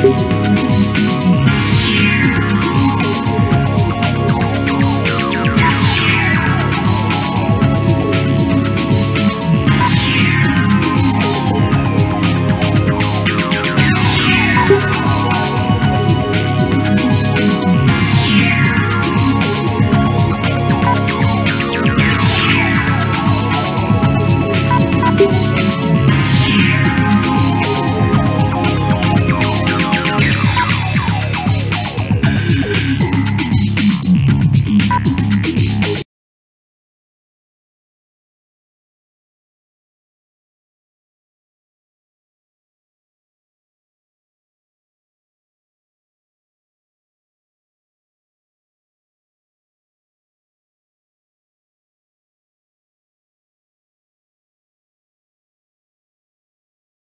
Música